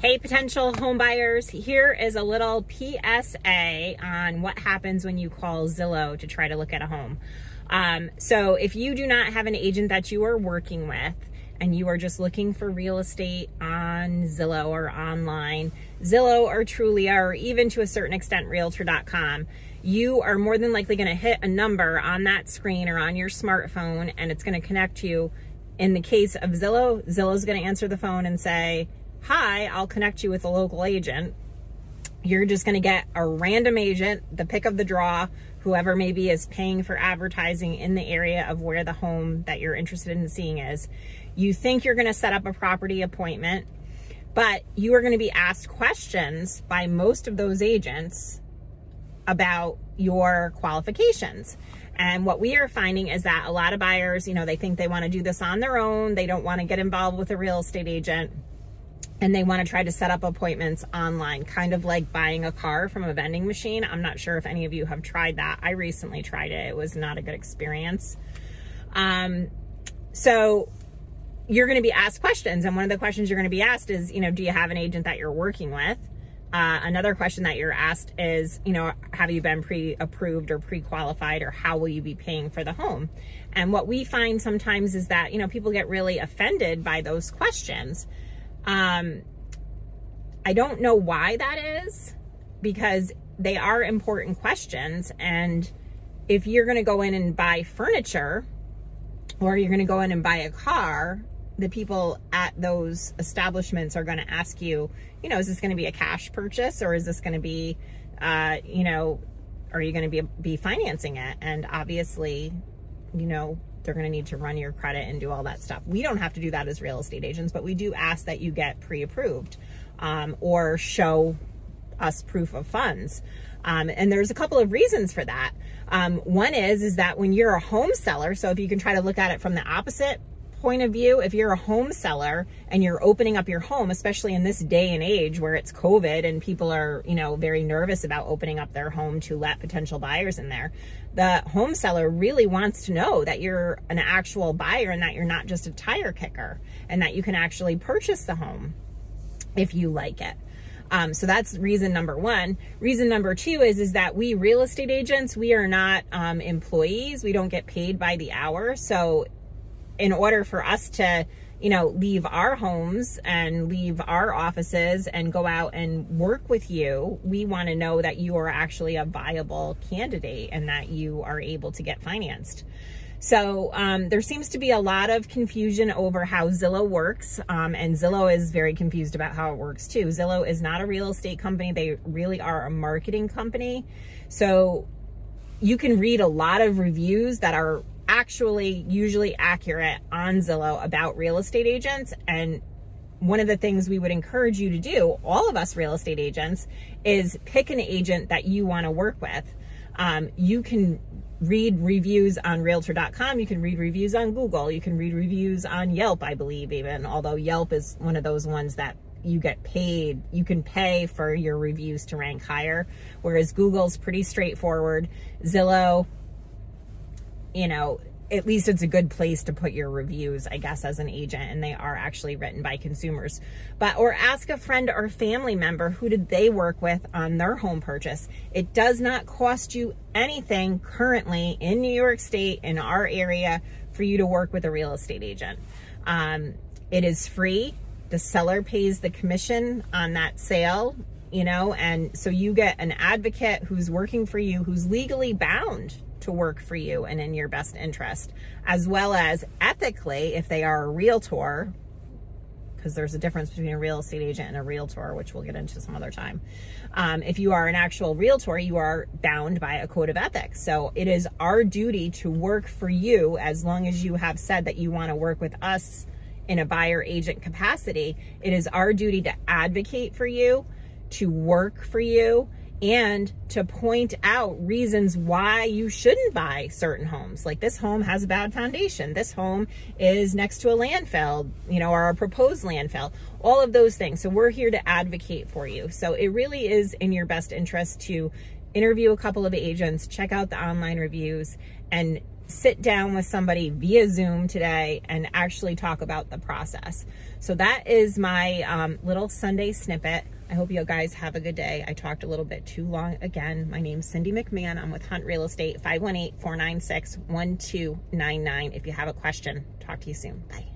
Hey, potential home buyers, here is a little PSA on what happens when you call Zillow to try to look at a home. Um, so if you do not have an agent that you are working with and you are just looking for real estate on Zillow or online, Zillow or Trulia or even to a certain extent realtor.com, you are more than likely going to hit a number on that screen or on your smartphone and it's going to connect you. In the case of Zillow, Zillow's going to answer the phone and say, hi, I'll connect you with a local agent. You're just going to get a random agent, the pick of the draw, whoever maybe is paying for advertising in the area of where the home that you're interested in seeing is. You think you're going to set up a property appointment, but you are going to be asked questions by most of those agents about your qualifications. And what we are finding is that a lot of buyers, you know, they think they want to do this on their own. They don't want to get involved with a real estate agent and they want to try to set up appointments online, kind of like buying a car from a vending machine. I'm not sure if any of you have tried that. I recently tried it. It was not a good experience. Um, so you're going to be asked questions. And one of the questions you're going to be asked is, you know, do you have an agent that you're working with? Uh, another question that you're asked is, you know, have you been pre-approved or pre-qualified or how will you be paying for the home? And what we find sometimes is that, you know, people get really offended by those questions. Um, I don't know why that is because they are important questions. And if you're going to go in and buy furniture or you're going to go in and buy a car, the people at those establishments are going to ask you, you know, is this going to be a cash purchase or is this going to be, uh, you know, are you going to be, be financing it? And obviously, you know, they're going to need to run your credit and do all that stuff. We don't have to do that as real estate agents, but we do ask that you get pre-approved um, or show us proof of funds. Um, and there's a couple of reasons for that. Um, one is, is that when you're a home seller, so if you can try to look at it from the opposite point of view, if you're a home seller and you're opening up your home, especially in this day and age where it's COVID and people are, you know, very nervous about opening up their home to let potential buyers in there, the home seller really wants to know that you're an actual buyer and that you're not just a tire kicker and that you can actually purchase the home if you like it. Um, so that's reason number one. Reason number two is, is that we real estate agents, we are not um, employees. We don't get paid by the hour. So in order for us to, you know, leave our homes and leave our offices and go out and work with you, we want to know that you are actually a viable candidate and that you are able to get financed. So um, there seems to be a lot of confusion over how Zillow works, um, and Zillow is very confused about how it works too. Zillow is not a real estate company. They really are a marketing company. So you can read a lot of reviews that are actually usually accurate on Zillow about real estate agents. And one of the things we would encourage you to do, all of us real estate agents, is pick an agent that you want to work with. Um, you can read reviews on realtor.com. You can read reviews on Google. You can read reviews on Yelp, I believe, even, although Yelp is one of those ones that you get paid. You can pay for your reviews to rank higher, whereas Google's pretty straightforward. Zillow, you know, at least it's a good place to put your reviews, I guess, as an agent, and they are actually written by consumers. But, or ask a friend or family member who did they work with on their home purchase. It does not cost you anything currently in New York State, in our area, for you to work with a real estate agent. Um, it is free. The seller pays the commission on that sale you know, and so you get an advocate who's working for you, who's legally bound to work for you and in your best interest, as well as ethically, if they are a realtor, because there's a difference between a real estate agent and a realtor, which we'll get into some other time. Um, if you are an actual realtor, you are bound by a code of ethics. So it is our duty to work for you as long as you have said that you want to work with us in a buyer agent capacity. It is our duty to advocate for you, to work for you, and to point out reasons why you shouldn't buy certain homes. Like this home has a bad foundation. This home is next to a landfill, you know, or a proposed landfill, all of those things. So we're here to advocate for you. So it really is in your best interest to interview a couple of agents, check out the online reviews and sit down with somebody via Zoom today and actually talk about the process. So that is my um, little Sunday snippet. I hope you guys have a good day. I talked a little bit too long again. My name's Cindy McMahon. I'm with Hunt Real Estate, 518-496-1299. If you have a question, talk to you soon. Bye.